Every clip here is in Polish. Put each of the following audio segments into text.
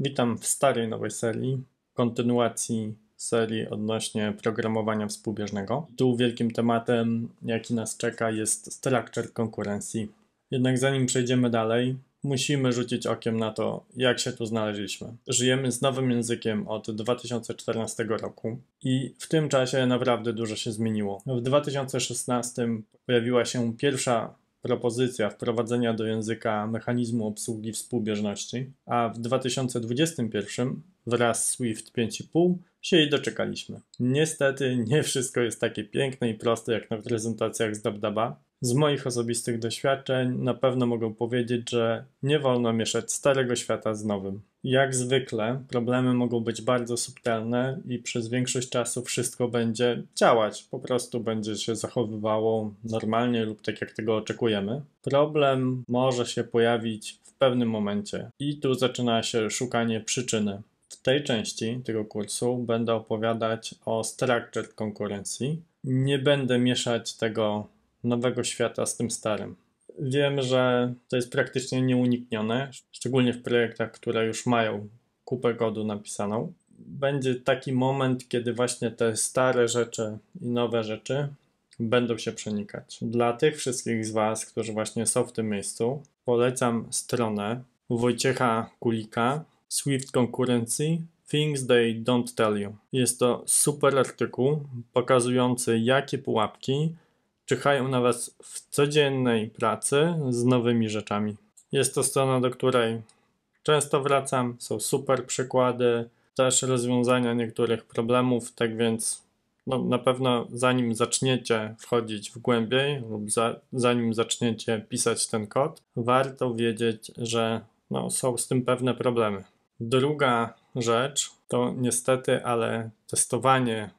Witam w starej nowej serii, kontynuacji serii odnośnie programowania współbieżnego. Tu wielkim tematem, jaki nas czeka, jest structure konkurencji. Jednak zanim przejdziemy dalej, musimy rzucić okiem na to, jak się tu znaleźliśmy. Żyjemy z nowym językiem od 2014 roku i w tym czasie naprawdę dużo się zmieniło. W 2016 pojawiła się pierwsza propozycja wprowadzenia do języka mechanizmu obsługi współbieżności, a w 2021 wraz z Swift 5.5 się jej doczekaliśmy. Niestety nie wszystko jest takie piękne i proste jak na prezentacjach z DabDaba. Z moich osobistych doświadczeń na pewno mogę powiedzieć, że nie wolno mieszać starego świata z nowym. Jak zwykle, problemy mogą być bardzo subtelne i przez większość czasu wszystko będzie działać, po prostu będzie się zachowywało normalnie lub tak jak tego oczekujemy. Problem może się pojawić w pewnym momencie i tu zaczyna się szukanie przyczyny. W tej części tego kursu będę opowiadać o structured konkurencji. Nie będę mieszać tego nowego świata z tym starym. Wiem, że to jest praktycznie nieuniknione, szczególnie w projektach, które już mają kupę kodu napisaną. Będzie taki moment, kiedy właśnie te stare rzeczy i nowe rzeczy będą się przenikać. Dla tych wszystkich z Was, którzy właśnie są w tym miejscu, polecam stronę Wojciecha Kulika Swift Concurrency Things They Don't Tell You. Jest to super artykuł pokazujący, jakie pułapki czyhają na Was w codziennej pracy z nowymi rzeczami. Jest to strona, do której często wracam, są super przykłady, też rozwiązania niektórych problemów, tak więc no, na pewno zanim zaczniecie wchodzić w głębiej lub za, zanim zaczniecie pisać ten kod, warto wiedzieć, że no, są z tym pewne problemy. Druga rzecz to niestety, ale testowanie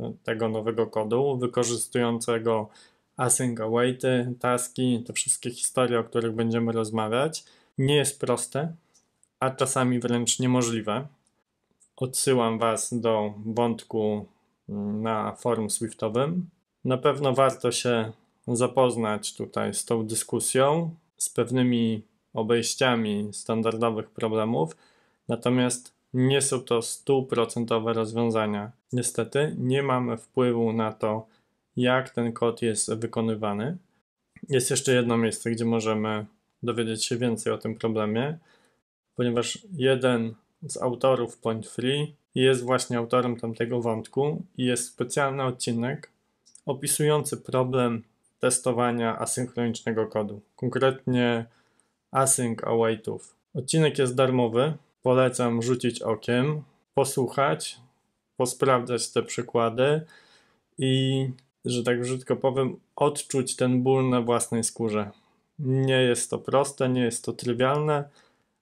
e, tego nowego kodu wykorzystującego async awaity, taski, te wszystkie historie, o których będziemy rozmawiać, nie jest proste, a czasami wręcz niemożliwe. Odsyłam Was do wątku mm, na forum Swiftowym. Na pewno warto się zapoznać tutaj z tą dyskusją, z pewnymi obejściami standardowych problemów, natomiast nie są to stuprocentowe rozwiązania. Niestety nie mamy wpływu na to, jak ten kod jest wykonywany. Jest jeszcze jedno miejsce, gdzie możemy dowiedzieć się więcej o tym problemie, ponieważ jeden z autorów Point Free jest właśnie autorem tamtego wątku i jest specjalny odcinek opisujący problem testowania asynchronicznego kodu, konkretnie async awaitów. Odcinek jest darmowy, polecam rzucić okiem, posłuchać, posprawdzać te przykłady i że tak brzydko powiem, odczuć ten ból na własnej skórze. Nie jest to proste, nie jest to trywialne.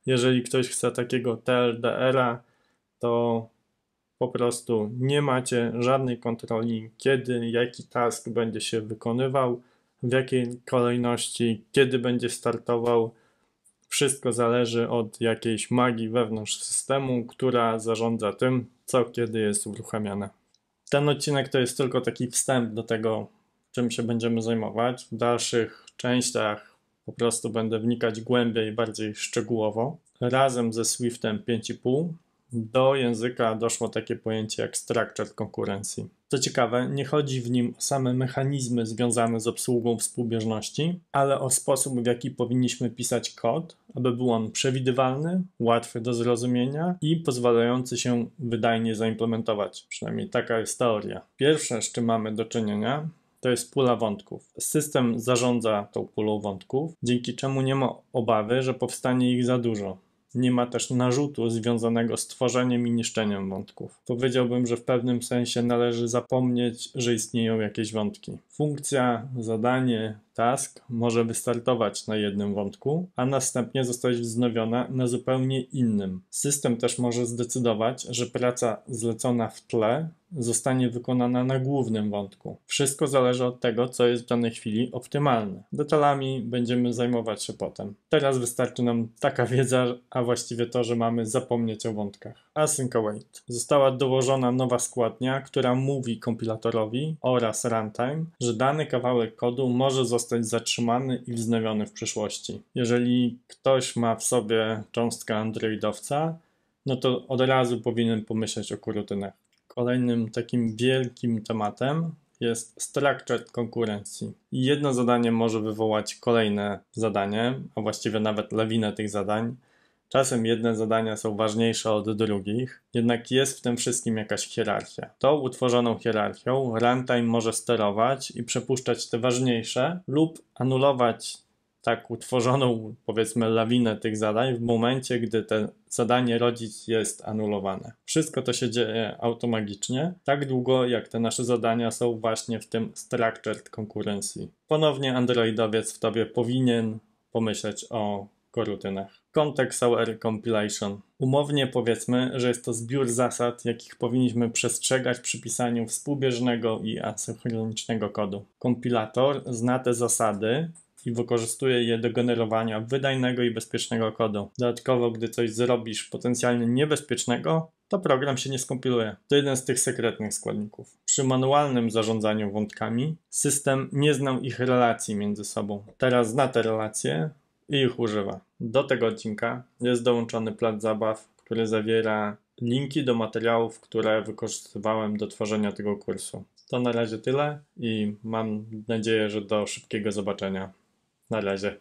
Jeżeli ktoś chce takiego TLDR-a, to po prostu nie macie żadnej kontroli, kiedy, jaki task będzie się wykonywał, w jakiej kolejności, kiedy będzie startował. Wszystko zależy od jakiejś magii wewnątrz systemu, która zarządza tym, co kiedy jest uruchamiane. Ten odcinek to jest tylko taki wstęp do tego, czym się będziemy zajmować. W dalszych częściach po prostu będę wnikać głębiej, bardziej szczegółowo. Razem ze Swiftem 5.5 do języka doszło takie pojęcie jak structured konkurencji. Co ciekawe, nie chodzi w nim o same mechanizmy związane z obsługą współbieżności, ale o sposób, w jaki powinniśmy pisać kod, aby był on przewidywalny, łatwy do zrozumienia i pozwalający się wydajnie zaimplementować. Przynajmniej taka jest teoria. Pierwsze, z czym mamy do czynienia, to jest pula wątków. System zarządza tą pulą wątków, dzięki czemu nie ma obawy, że powstanie ich za dużo nie ma też narzutu związanego z tworzeniem i niszczeniem wątków. Powiedziałbym, że w pewnym sensie należy zapomnieć, że istnieją jakieś wątki. Funkcja, zadanie, task może wystartować na jednym wątku, a następnie zostać wznowiona na zupełnie innym. System też może zdecydować, że praca zlecona w tle zostanie wykonana na głównym wątku. Wszystko zależy od tego, co jest w danej chwili optymalne. Detalami będziemy zajmować się potem. Teraz wystarczy nam taka wiedza, a właściwie to, że mamy zapomnieć o wątkach. Async await. Została dołożona nowa składnia, która mówi kompilatorowi oraz runtime, że dany kawałek kodu może zostać zatrzymany i wznowiony w przyszłości. Jeżeli ktoś ma w sobie cząstkę androidowca, no to od razu powinien pomyśleć o korutynach. Kolejnym takim wielkim tematem jest structured konkurencji. Jedno zadanie może wywołać kolejne zadanie, a właściwie nawet lawinę tych zadań. Czasem jedne zadania są ważniejsze od drugich, jednak jest w tym wszystkim jakaś hierarchia. Tą utworzoną hierarchią runtime może sterować i przepuszczać te ważniejsze lub anulować tak utworzoną, powiedzmy, lawinę tych zadań w momencie, gdy to zadanie rodzic jest anulowane. Wszystko to się dzieje automagicznie, tak długo jak te nasze zadania są właśnie w tym structured concurrency. Ponownie Androidowiec w tobie powinien pomyśleć o korutynach. Context Aware Compilation. Umownie powiedzmy, że jest to zbiór zasad, jakich powinniśmy przestrzegać przy pisaniu współbieżnego i asynchronicznego kodu. Kompilator zna te zasady i wykorzystuje je do generowania wydajnego i bezpiecznego kodu. Dodatkowo, gdy coś zrobisz potencjalnie niebezpiecznego, to program się nie skompiluje. To jeden z tych sekretnych składników. Przy manualnym zarządzaniu wątkami system nie znał ich relacji między sobą. Teraz zna te relacje i ich używa. Do tego odcinka jest dołączony plac zabaw, który zawiera linki do materiałów, które wykorzystywałem do tworzenia tego kursu. To na razie tyle i mam nadzieję, że do szybkiego zobaczenia. Na razie.